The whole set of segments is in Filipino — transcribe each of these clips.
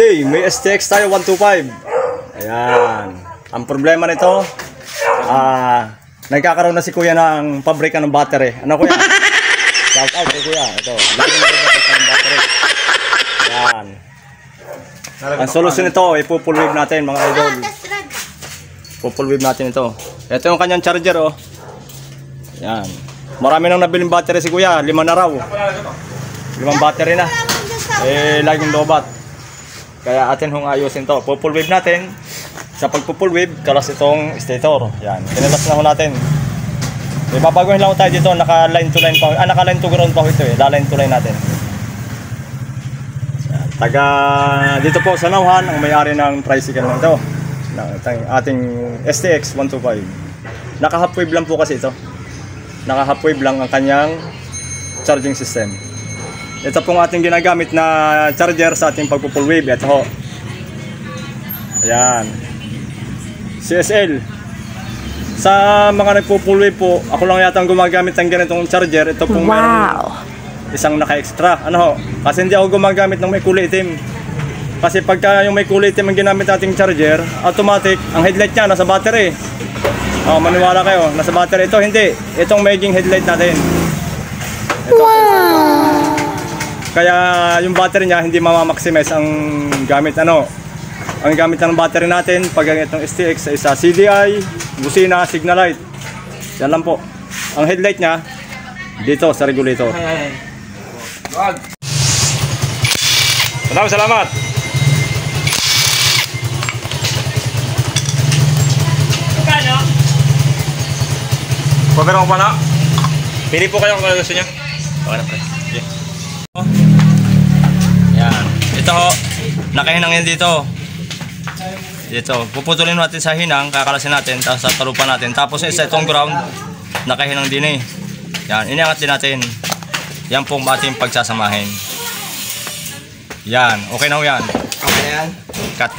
day, may STX tayo 125. Ayan. Ang problema nito, ah, nagkakaroon na si Kuya ng pabrika ng battery. Ano Kuya? Shout out kay Kuya. Ito, lagi na pabrika ng battery. Ayan. Ang solusyon nito, wave natin mga idol. Full wave natin ito. Ito yung kanyang charger oh. Yan. Marami nang nabiling battery si Kuya, lima na raw. Limang battery na. Eh, laging lobat. Kaya atin hong ayusin to. Full wave natin. Sa pagpo-full wave, kalas itong stator. Yan. Kinilas na ho natin. Eh, babaguhin lang tayo dito. Naka-line to line pa. Ah, naka-line to ground pa ito eh. Laline to line natin. Taga dito po sa Nauhan ang may-ari ng tricycle na ito. Ng ating- STX 125. Naka-half wave lang po kasi ito. Naka-half wave lang ang kanyang charging system. Ito pong ating ginagamit na charger sa ating pagpo-full wave. Ito ho. Ayan. CSL. Sa mga nagpo-full wave po, ako lang yata ang gumagamit ng ganitong charger. Ito pong meron isang naka-extra. Ano ho? Kasi hindi ako gumagamit ng may kulay itim. Kasi pagka yung may kulay itim ang ginamit nating charger, automatic, ang headlight niya nasa battery. Oh, maniwala kayo, nasa battery. Ito hindi. Itong maging headlight natin. Ito. Kaya yung battery niya hindi mamamaximize ang gamit ano. Ang gamit ng battery natin pag itong STX ay sa CDI, busina, signal light. Yan lang po. Ang headlight niya dito sa regulator. Salamat, salamat. Pagkano pa na? Pili po kayo kung gusto niya. Okay na, pre. Ito ho. Nakahinang yan dito. Dito. Puputulin natin sa hinang, kakalasin natin, tapos sa talupan natin. Tapos isa itong ground, nakahinang din eh. Yan. Iniangat din natin. Yan pong ating pagsasamahin. Yan. Okay na ho yan. Okay na yan. Cut.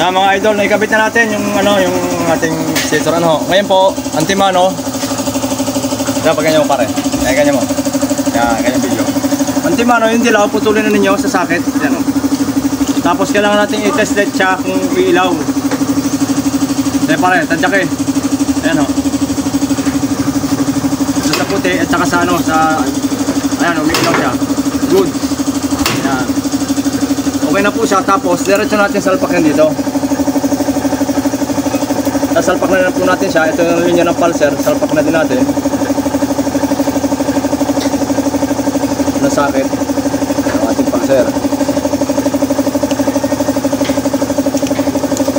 Na mga idol, naikabit na natin yung ano, yung ating sensor ano. Ngayon po, antimano. Dapat ganyan mo pare. Kaya ganyan mo. Yan, ganyan video. Antimano, yung dilaw, putulin na ninyo sa socket. Yan o. Tapos kailangan natin i-test light siya kung iilaw. Kaya pare, tadyak eh. Ayan o. Sa sa puti at saka sa ano, sa... Ayan, umiilaw siya. Good. Yan. Okay na po siya. Tapos, diretso natin salpak yan dito. Sasalpak na, na po natin siya. Ito yung linya ng pulser. Salpak na din natin. Na sakit. Ang ating pulser.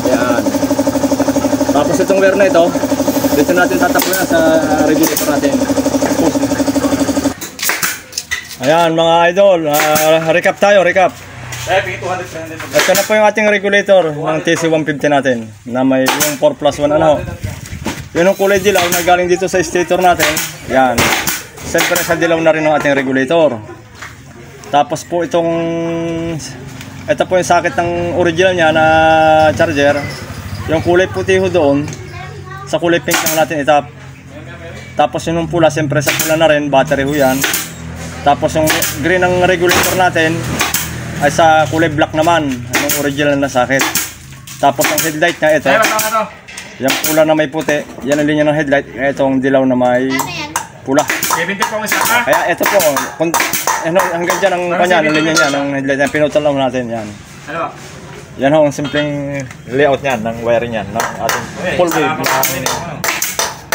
Yan. Tapos itong wire na ito, dito natin tatakbo sa regulator natin. Post. Ayan mga idol, Ah, recap tayo, recap. Eh, pingin 200 300. Ito na po yung ating regulator ng TC150 natin na may yung 4 plus 1 ano. Yun yung kulay dilaw na galing dito sa stator natin. Yan. Siyempre sa dilaw na rin ang ating regulator. Tapos po itong ito po yung socket ng original niya na charger. Yung kulay puti ho doon sa kulay pink lang natin itap. Tapos yun yung pula, siyempre sa pula na rin, battery ho yan. Tapos yung green ng regulator natin ay sa kulay black naman, yung original na socket. Tapos ang headlight niya ito, yung pula na may puti, yan ang linya ng headlight, itong dilaw na may pula. 70 po ang isa ka. Kaya ito po, kung, ano, hanggang dyan ang kanya, ang linya niya, ng headlight niya, pinutol lang natin yan. Ano? Yan ho, ang simpleng layout niyan, ng wiring niyan, ng ating full wave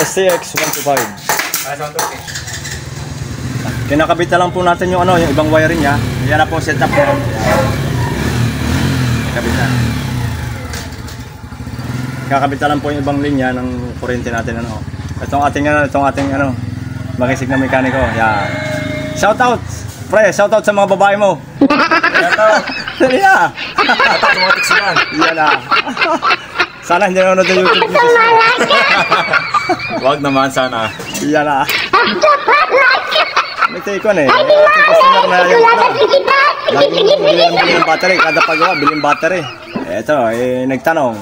STX 125. Ah, sa 120. Kinakabit na lang po natin yung ano, yung ibang wiring niya. Yan na po setup niya. Kakabit na. Kakabit na lang po yung ibang linya ng kuryente natin ano. Itong ating ano, itong ating ano, makisig na mekaniko. Yan. Shout out! Pre, shout out sa mga babae mo. Shout out! yeah. Automatic sila. Yan na. Sana hindi nanonood ng YouTube video. Wag naman sana. Yan na. May take on eh. Customer na yung ano. Laging bilhin bilhin ng battery. Kada pagawa, bilhin battery. Eto, eh, nagtanong.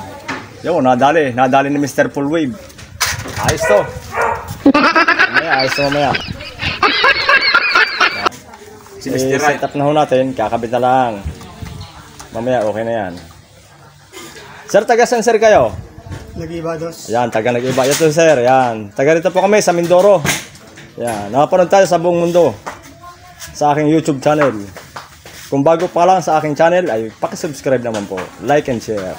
Yo, nadali. Nadali ni Mr. Full Wave. Ayos to. Mamaya, ayos to mamaya. Si Eh, Mr. Right. set up na ho natin. Kakabit na lang. Mamaya, okay na yan. Sir, taga saan sir kayo? Nag-iba dos. Yan, taga nag-iba. Ito sir, yan. Taga rito po kami sa Mindoro. Yan, nakapanood tayo sa buong mundo. Sa aking YouTube channel. Kung bago pa lang sa aking channel, ay pakisubscribe naman po. Like and share.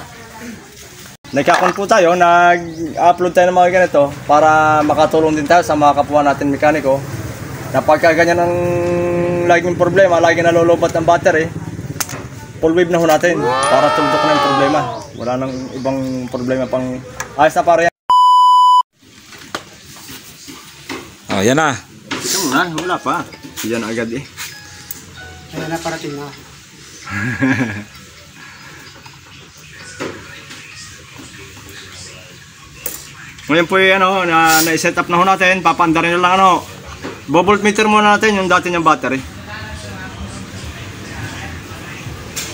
Nagkakon po tayo, nag-upload tayo ng mga ganito para makatulong din tayo sa mga kapwa natin mekaniko na pagka ganyan ang laging problema, lagi nalolobat ng battery, full wave na ho natin para tuldok na yung problema. Wala nang ibang problema pang ayos na para yan. Oh, yan na. Ito muna, wala pa. Yan agad eh. Kaya na parating na. Ngayon po yung ano, na, na-set up na ho natin, papandarin na lang ano. Bobolt meter muna natin yung dati niyang battery.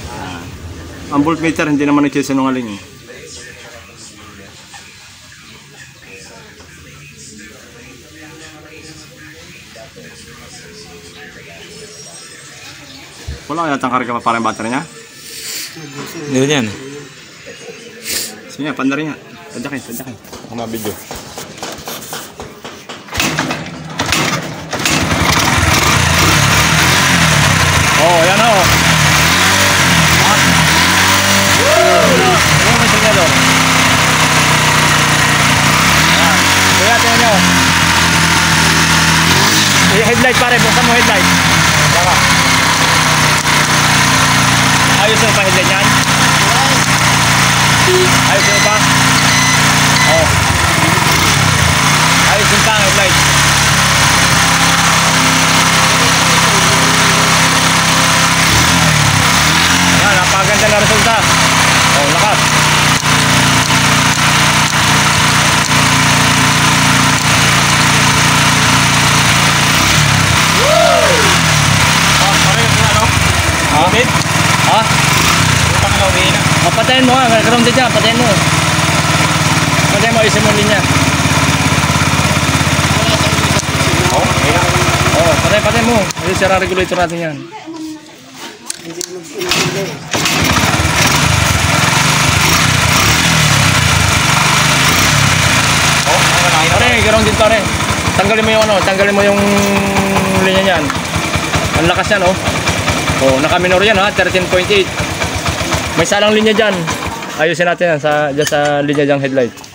Ah. Ang voltmeter hindi naman nagsisinungaling eh. Wala yata karga pa parang battery niya. Yan yan. Sige nga, pandarin nga. Tadyakin, tadyakin. Ako mabidyo. Oh, yan oh. Ah. Ano may sinyador? Ayan. Kuya, tingnan nyo. Eh, headlight pare, buksan mo headlight. Tama. Ayos yung pa-headlight yan? Ayos yung pa? Oh. Ayos yung pa ang headlight. Yan, napakaganda na resulta. Oh, lakas. Ha? Ha? Oh, patayin mo nga, grounded dyan, patayin mo. Patayin mo, isin mo yung linya. Oh. Oh, patayin, patayin mo. Kasi sira regulator natin yan. Mo. Oh, na, ayun na. Pare, pare. Tanggalin mo yung ano, tanggalin mo yung linya niyan. Ang lakas yan, oh. Oh, naka-minor yan ha, 13.8. May salang linya dyan. Ayusin natin yan sa, dyan sa linya dyang headlight.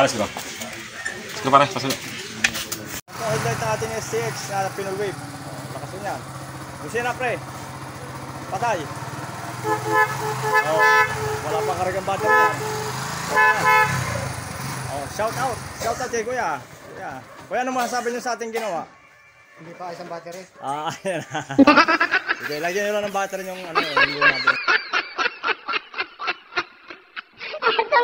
Paras ko. Sige pare, pasok. Ito headlight ng ating STX na pinol wave. Lakas yun yan. Gusin na pre. Patay. Oh, wala pang karagang battery yan. Oh, shout out. Shout out kay Kuya. Kuya. Kuya, ano masasabi niyo sa ating ginawa? Hindi pa isang battery. Ah, ayan. Sige, lagyan nyo lang ng battery yung ano, yung luma. Ito